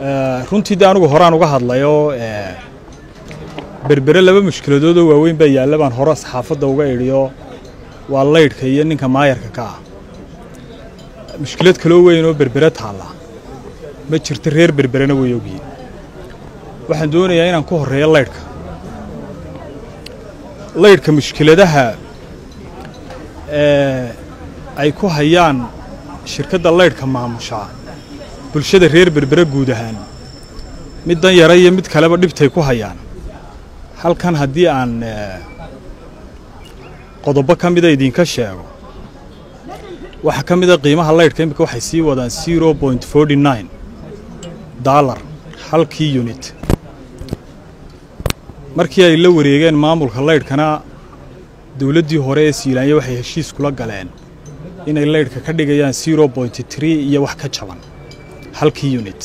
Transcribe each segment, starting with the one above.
runtii de anigu horaan uga hadlayoo berbere laba mushkiladoodoo waaweyn baa yaalla baan hore saxaafadda uga idhiyo. Waa laydhka iyo ninka maayarka ka ah. Mushkilad kaloo weyn oo berbere taalla. Ma jirto reer berberena way ogyihiin waxaan doonayaa inaan ku horreeyo laydhka laydhka mushkiladaha ay ku hayaan shirkadda laydhka maamushaa bulshada reer berbere guud ahaan. Mid dan yara iyo mid kaleba dhibtay ku hayaan. Halkan haddii aan qodobo ka mida idinka sheego waxaa ka mida qiimaha laydhka imika waxay sii wadaan zero point forty nine dollar halkii unit. Markii ay la wareegeen maamulka laydhkana dowladdii hore ee siilaanya waxay heshiis kula galeen inay laydhka ka dhigayaan zero point tree iyo wax ka jaban halkii unit.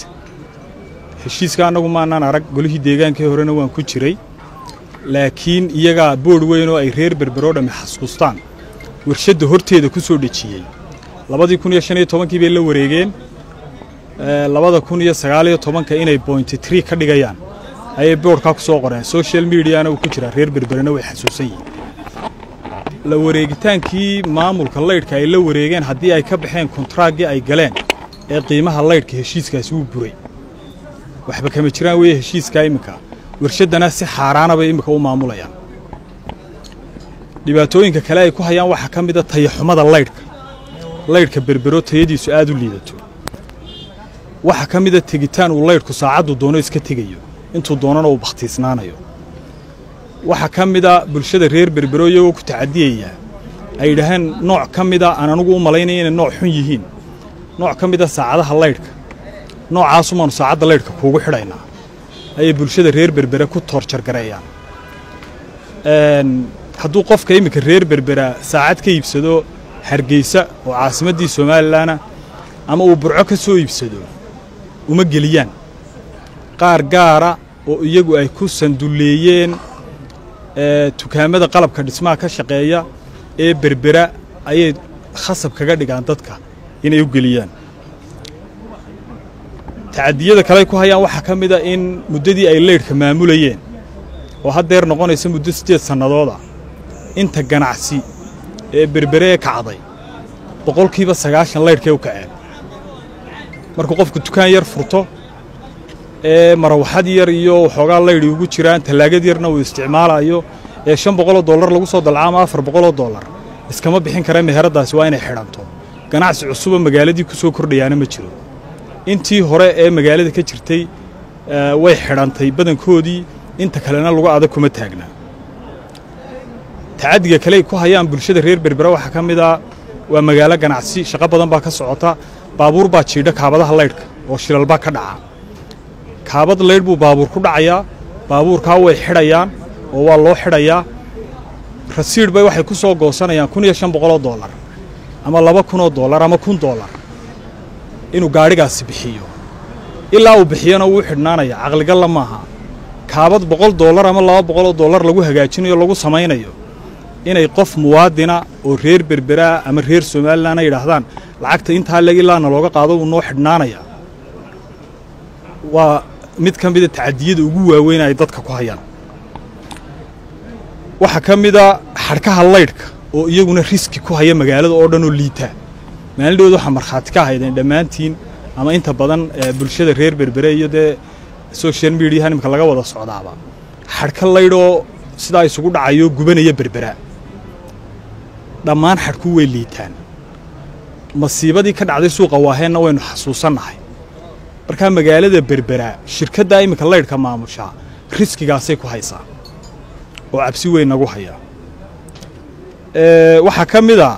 Heshiiska annagu maanaan arag golihii deegaankii horena waan ku jiray laakiin iyagaa boodh weyn oo ay reer berberoo dhammi xasuustaan. Warshadda horteeda ku soo dhejiyey. Labadii kun iyo shan iyo tobankii bay la wareegeen. Labada kun iyo sagaal iyo tobanka inay bointy tree ka dhigayaan. Ayay boodhkaa ku soo qoreen. Social mediana uu ku jiraa reer berberena way xasuusan yihiin. La wareegitaankii maamulka laydhka ay la wareegeen haddii ay ka baxeen kontraaggii ay galeen ee qiimaha laydhka heshiiskaasi wuu buray. Waxba kama jiraan weeye heshiiskaa iminka. Warshaddana si xaaraana bay iminka u maamulayaan. Dhibaatooyinka kale ay ku hayaan waxaa ka mida tayaxumada laydhka. Laydhka berbero tayadiisu aad u liidato. Waxaa ka mida tegitaan uu laydhku saacaddu doono iska tegayo intuu doonana uu bakhtiisnaanayo. Waxaa ka mida bulshada reer berbero iyagoo ku tacadiyaya ay yidhaaheen nooc ka mida aan anugu u malaynaya inay nooc xun yihiin nooc ka mida saacadaha laydhka noocaasumaanu saacadda laydhka kuugu xidhaynaa. Ayay bulshada reer berbere ku toorjargareeyaan hadduu qofka iminka reer berbera saacad ka iibsado hargeysa oo caasimaddii somalilanna ama uu burco ka soo iibsado uma geliyaan. Qaar gaara oo iyagu ay ku sandulleeyeen dukaamada qalabka dhismaha ka shaqeeya ee berbera ayay khasab kaga dhigaan dadka inay u geliyaan. Tacadiyada kale ku hayaan waxaa ka mida in muddadii ay leydhka maamulayeen oo haddeer noqonaysa muddo siddeed sannadooda inta ganacsi ee berbere ee kacday boqolkiiba sagaashan laydhkay u kaceen. Markuu qofku dukaan yar furto ee marawaxad yar iyo waxoogaa laydhi ugu jiraan tallaagad yarna uu isticmaalayo ee shan boqoloo dollar lagu soo dalca ama afar boqoloo dollar iskama bixin kara meheraddaasi waa inay xidhanto ganacsi cusuba magaaladii ku soo kordhayaana ma jiro. Intii hore ee magaalada ka jirtay way xidhantay badankoodii inta kalena lagu adag kuma taagnaa tacaddiga kale ay ku hayaan bulshada reer berbera waxaa ka mid a waa magaalo ganacsi shaqo badan baa ka socota baabuur baa jiidha kaabadaha laydhka oo shilalbaa ka dhaca. Kaabad laydh buu baabuur ku dhacayaa baabuurkaa way xidhayaan oo waa loo xidhayaa. Rasiidh bay waxay ku soo goosanayaan kun iyo shan boqoloo dollar ama laba kunoo dollar ama kun dollar inuu gaadhigaasi bixiyo. Ilaa uu bixiyana wuu xidhnaanaya caqligalla maaha. Kaabad boqol dollar ama laba boqoloo dollar lagu hagaajinayo lagu samaynayo. Inay qof muwaadina oo reer berberaa ama reer somalilan ay yidhaahdaan lacagta intaa leg ilaa na looga qaado wuu noo xidhnaanaya. Waa mid ka mida tacadiyada ugu waaweyn ay dadka ku hayaan. Waxaa ka mida xadhkaha laydhka oo iyaguna riski ku haya magaalada oo dhan oo liita. Maalindhooda waxaa markhaati ka haydeen dhammaantiin ama inta badan bulshada reer berbere iyo dee social mediaha nimka laga wada socdaaba. Xadhka laydhoo sidaa isugu dhacayoo gubanaya berbera. Dhammaan xadhku way liitaan. Masiibadii ka dhacday suuqa waaheenna waynu xasuusannahay markaa magaalada berbera shirkaddaa iminka laydhka maamushaa riskigaasay ku haysaa oo cabsi weyn nagu hayaa waxaa ka mid a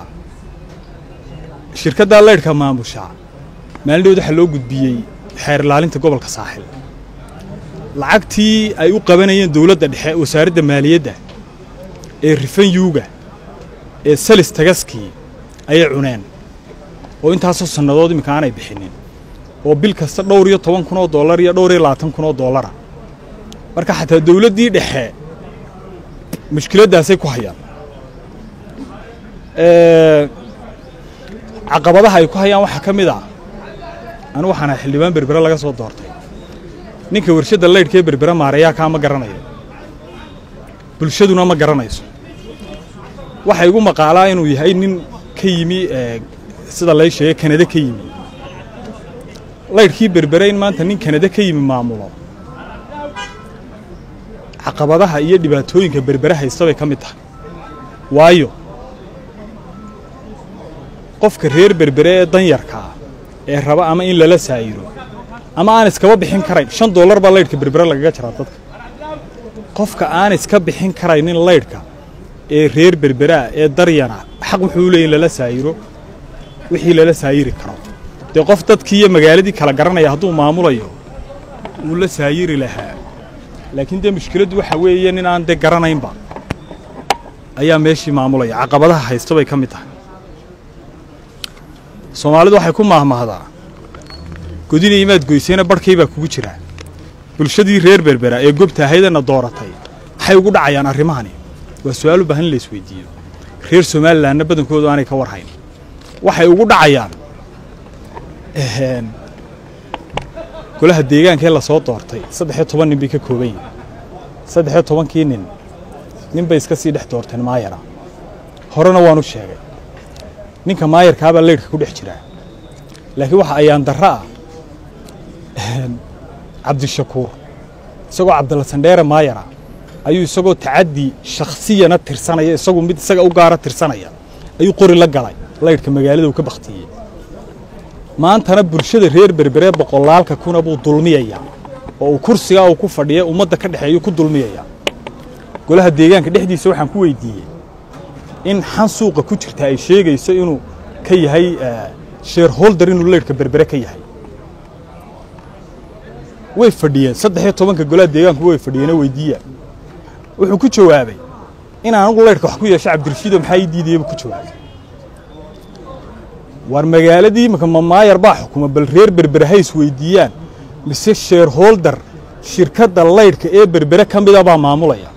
shirkaddaa laydhka maamushaa maalindhood waxaa loo gudbiyey xeer ilaalinta gobolka saaxil. Lacagtii ay u qabanayeen dowladda dhexe wasaaradda maaliyadda ee rifanyuuga ee salis tagaskii ayay cuneen. Oo intaasoo sannadood iminka aanay bixinin oo bil kasta dhowr iyo toban kun oo dollar iyo dhowr iyo labaatan kun oo dollara. Marka xataa dowladdii dhexe mushkiladdaasay ku hayaan caqabadaha ay ku hayaan waxaa ka mid ah anu waxaan ahay xildhibaan berbere laga soo doortay. Ninka warshadda laydhka ee berbera maareeyaa kaa ma garanayo. Bulshaduna ma garanayso. Waxaa igu maqaalaa inuu yahay nin ka yimi sida lay sheegay kanada ka yimi. Laydhkii berbere in maanta nin kanada ka yimi maamulo. Caqabadaha iyo dhibaatooyinka berbere haysta bay ka mid tahay. Waayo qofka reer berbere ee danyarkaa ee raba ama in lala saayiro ama aan iskaba bixin karayn shan dollar baa laydhka berbere lagaga jaraa dadka. Qofka aan iska bixin karaynin laydhka ee reer berberaa ee daryana xaq wuxuu leeyay in lala saayiro wixii lala saayiri karo. Dee qof dadkii iyo magaaladii kala garanaya hadduu maamulayo wuu la saayiri lahaa. Laakiin dee mushkiladdu waxa weeye nin aan dee garanaynba ayaa meeshii maamulaya. Caqabadaha haysta bay ka mid tahay soomaalidu waxay ku maahmaahdaa godina imaad goysayna barhkay baa kugu jiraa bulshadii reer berbera ee gobta ahaydana dooratay maxay ugu dhacayaan arrimahani waa su'aal u baahan in la isweydiiyo. Reer somalilanna badankoodu aanay ka warhayn. Waxay ugu dhacayaan. Golaha deegaankee la soo doortay saddexiyo toban nin bay ka kooban yihiin saddexiyo tobankii nin nin bay iska sii dhex doorteen maayara. Horena waanu sheegay ninka maayarkaabaa laydhka ku dhex jiraa laakiin waxa ayaan darro ah cabdishakuur. Isagoo cabdalla sandheere maayara ayuu isagoo tacaddi shakhsiyana tirsanaya isagu mid isaga u gaara tirsanaya ayuu qori la galay. Laydhka magaalada uu ka bakhtiyey maantana bulshada reer berberee boqolaalka kuna buu dulmiyayaa oo uu kursigaa uu ku fadhiya ummadda ka dhexeeyuu ku dulmiyayaa golaha deegaanka dhexdiisa waxaan ku weydiiyey in xan suuqa ku jirta ay sheegayso inuu ka yahay sheerholder inuu laydhka berbere ka yahay. Way fadhiyeen. Saddexiyo tobanka golaha deegaanku way fadhiyeenoo weydiiya wuxuu ku jawaabay in anugu laydhka wax ku yeesho cabdirashiido maxaa ii diidaya buu ku jawaabay. War magaaladii imika mamaayar baa xukuma bal reer berbere ha is weydiiyaan mise sheerholder shirkadda laydhka ee berbere ka mida baa maamulaya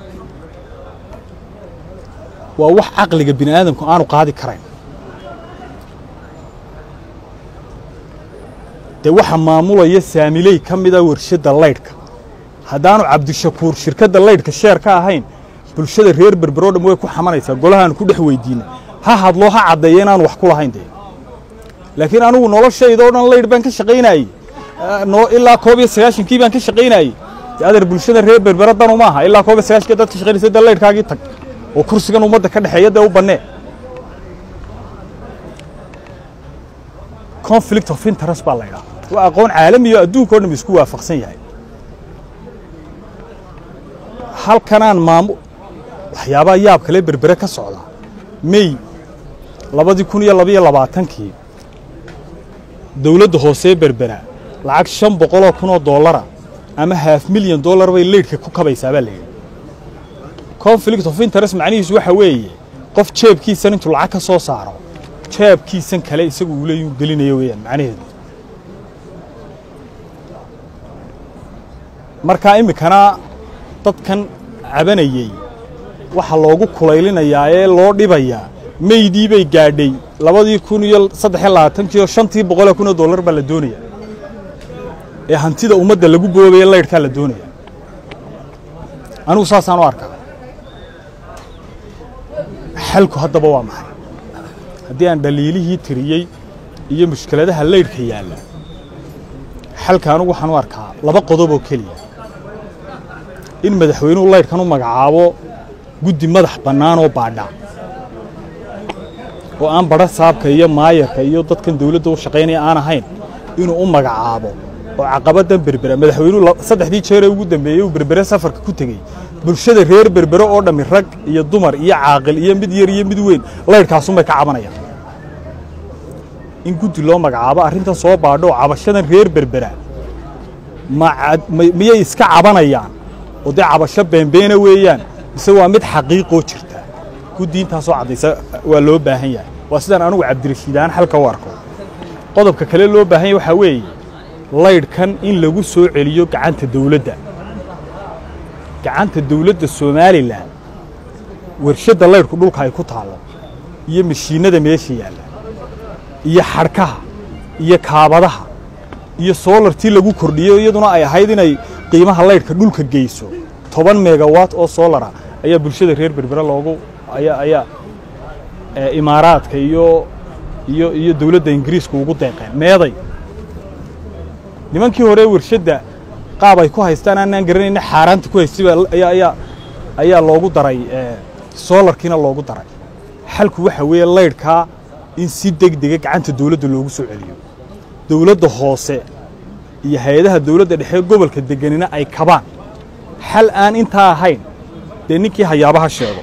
waa wax caqliga bini aadamku aanu qaadi karayn. Dee waxa maamulaya saamiley ka mida warshadda laydhka. Haddaanu cabdishakuur shirkadda laydhka sheer ka ahayn bulshada reer berbero dham way ku xamanaysaa golahaanu ku dhex weydiina ha hadloo ha caddeeya inaanu wax ku lahayn dee. Laakiin anugu noloshayda oo dhan laydh baan ka shaqaynaayey ilaa koob iyo sagaashankii baan ka shaqaynaayey dee adeer bulshada reer berbere danu maaha ilaa koob iyo sagaashankii dad ka shaqaynaysa dee laydhkaagii tag oo kursigan ummadda ka dhexeeya dee u bannee. Conflict of interest baa la ydhaha waa aqoon caalamiyo adduunka o dham isku waafaqsan yahay. Halkanaan maamu waxyaabaha yaab kale berbere ka socda. Mey labadii kun iyo labaiyo labaatankii dawladda hoosee berbera lacag shan boqoloo kunoo dollara ama haaf milyan dollar bay leydhka ku kabaysaa baa layidhi conflict of interest macnihiisu waxa weeye qof jeebkiisan intuu lacag ka soo saaro jeebkiisan kale isagu uu leeyuu gelinayo weeyaan macnaheedu markaa iminkana dadkan cabanayey waxa loogu kulaylinayaa ee loo dhibayaa meydii bay gaadhay labadii kun iyo saddexiyo labaatankii oo shantii boqoloo kun oo dollar baa la doonaya. Ee hantida ummadda lagu boobaya laydhkaa la doonaya. Anigu saasaan u arkaa xalku haddaba waa maxay? Haddii aan dhaliilihii tiriyey iyo mushkiladaha laydhka yaalla xalka anugu waxaan u arkaa laba qodob oo keliya. In madaxweynuhu laydhkan u magacaabo guddi madax bannaan oo baadha oo aan badha saabka iyo maayarka iyo dadkan dawladda u shaqaynaya aan ahayn inuu u magacaabo oo caqabaddan berbera madaxweynuhu saddexdii jeeree ugu dambeeyey uu berbere safarka ku tegey bulshada reer berbere oo dhammi rag iyo dumar iyo caaqil iyo mid yar iyo mid weyn laydhkaasunbay ka cabanayaan. In guddi loo magacaabo arrintan soo baadho cabashadan reer berbera miyay iska cabanayaan? Oo dee cabasho beenbeena weeyaan? Mise waa mid xaqiiqoo jirta? Guddi intaasoo caddaysa waa loo baahan yahay. Waa sidaan anugu cabdirashiidaan xalka u arko. Qodobka kale loo baahan yahay waxaa weeye laydhkan in lagu soo celiyo gacanta dawladda gacanta dawladda somalilan warshadda laydhku dhulka ay ku taallo iyo mashiinnada meesha yaalla iyo xadhkaha iyo kaabadaha iyo soolartii lagu kordhiyo iyaduna ay ahayd inay qiimaha laydhka dhulka geyso. Toban megawatt oo soolara ayaa bulshada reer berbera loogu ayaa ayaa imaaraadka iyo iyo iyo dawladda ingiriiska ugu deeqeen. Meeday. Nimankii hore warshadda qaab ay ku haystaan aanaan garanayna xaaraanta ku haystay ayaa ayaa loogu daray soolarkiina loogu daray. Xalku waxa weeye laydhkaa in si deg dega gacanta dawladda loogu soo celiyo. Dawladda hoose iyo hay'adaha dawladda dhexe gobolka deganina ay kabaan. Xal aan intaa ahayn dee ninkii hayaabaha sheego